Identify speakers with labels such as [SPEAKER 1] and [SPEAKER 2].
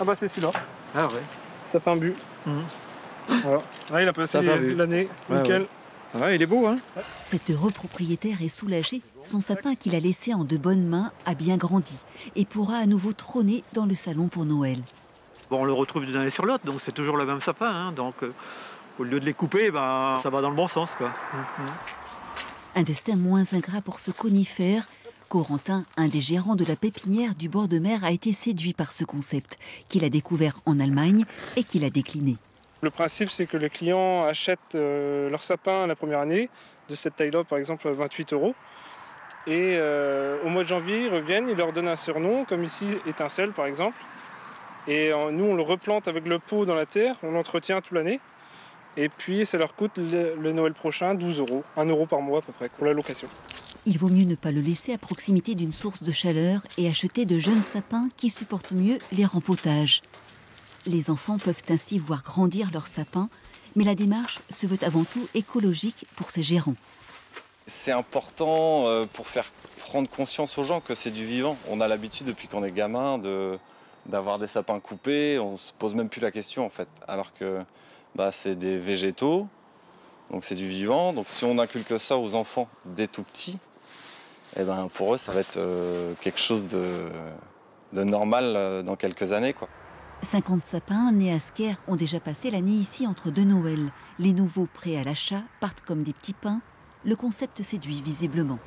[SPEAKER 1] Ah bah c'est celui-là.
[SPEAKER 2] Ah ouais.
[SPEAKER 1] Sapin bu.
[SPEAKER 2] Mhm.
[SPEAKER 1] Voilà. Ah, il a passé l'année.
[SPEAKER 2] Ouais,
[SPEAKER 1] Nickel.
[SPEAKER 2] Ouais, il est beau, hein
[SPEAKER 3] Cet heureux propriétaire est soulagé. Son sapin qu'il a laissé en de bonnes mains a bien grandi et pourra à nouveau trôner dans le salon pour Noël.
[SPEAKER 4] Bon, on le retrouve d'une année sur l'autre, donc c'est toujours le même sapin. hein, donc, euh, au lieu de les couper, ben, ça va dans le bon sens. Quoi.
[SPEAKER 3] Un destin moins ingrat pour ce conifère. Corentin, un des gérants de la pépinière du bord de mer, a été séduit par ce concept qu'il a découvert en Allemagne et qu'il a décliné.
[SPEAKER 1] Le principe, c'est que les clients achètent euh, leur sapin la première année, de cette taille-là, par exemple, à 28 euros. Et euh, au mois de janvier, ils reviennent, ils leur donnent un surnom, comme ici, étincelle, par exemple. Et euh, nous, on le replante avec le pot dans la terre, on l'entretient toute l'année. Et puis, ça leur coûte le, le Noël prochain 12 euros, 1 euro par mois à peu près, pour la location.
[SPEAKER 3] Il vaut mieux ne pas le laisser à proximité d'une source de chaleur et acheter de jeunes sapins qui supportent mieux les rempotages. Les enfants peuvent ainsi voir grandir leurs sapins, mais la démarche se veut avant tout écologique pour ses gérants.
[SPEAKER 5] C'est important euh, pour faire prendre conscience aux gens que c'est du vivant. On a l'habitude depuis qu'on est gamin de d'avoir des sapins coupés, on se pose même plus la question en fait. Alors que bah, c'est des végétaux, donc c'est du vivant. Donc si on inculque ça aux enfants dès tout petits, eh ben pour eux ça va être euh, quelque chose de, normal euh, dans quelques années quoi.
[SPEAKER 3] 50 sapins nés à Sker ont déjà passé l'année ici entre deux Noëls. Les nouveaux prêts à l'achat partent comme des petits pains. Le concept séduit visiblement.